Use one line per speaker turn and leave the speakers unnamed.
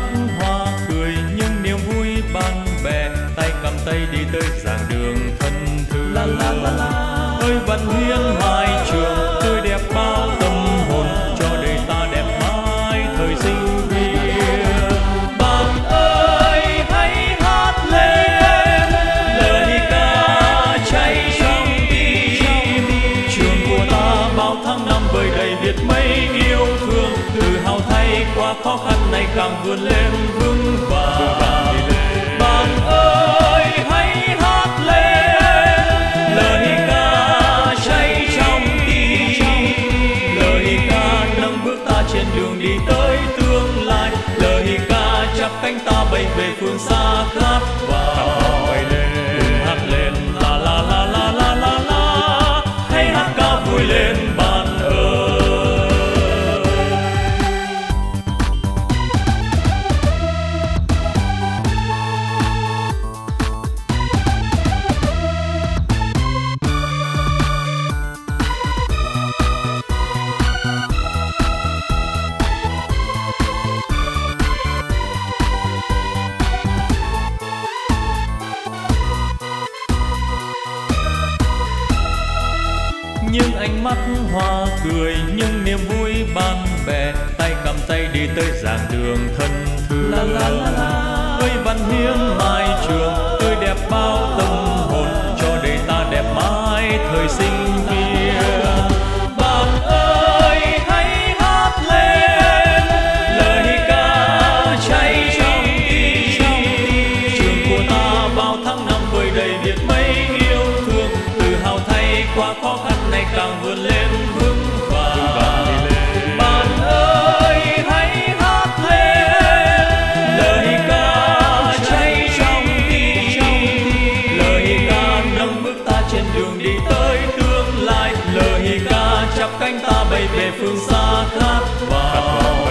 mắt hoa cười những niềm vui bạn bè tay cầm tay đi tới giảng đường thân thương. La la la la. Ơi vẫn hiên mai qua khó khăn này càng vươn lên vững vàng. Bạn ơi, hãy hát lên lời ca cháy trong tim. Lời ca nâng bước ta trên đường đi tới tương lai. Lời ca chắp cánh ta bay về phương xa khát vọng mắt hoa cười những niềm vui bạn bè tay cầm tay đi tới giảng đường thân thương. La la la la. Ơi văn hiến mai trường tươi đẹp bao tâm hồn cho đời ta đẹp mãi thời sinh cánh ta bay về phương xa khát vào.